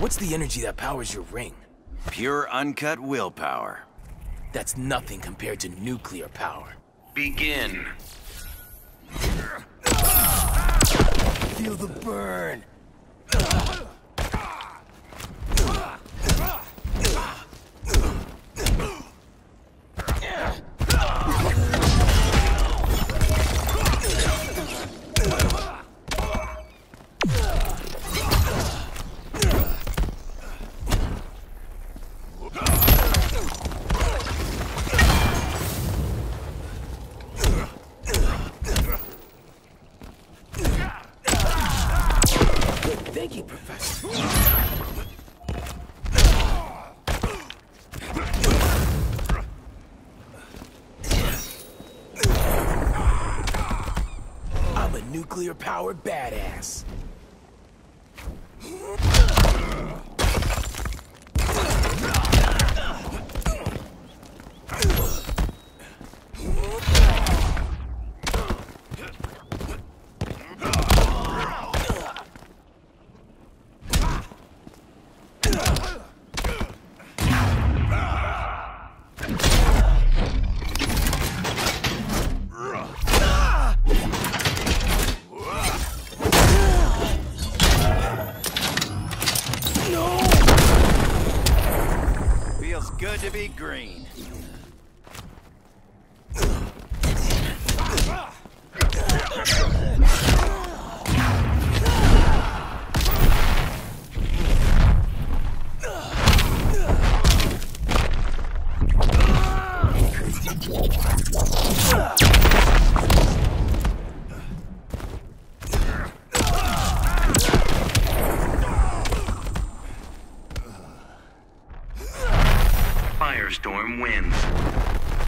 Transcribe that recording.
What's the energy that powers your ring? Pure uncut willpower. That's nothing compared to nuclear power. Begin. Feel the burn. Thank you, Professor. I'm a nuclear-powered badass. Good to be green. thunderstorm winds.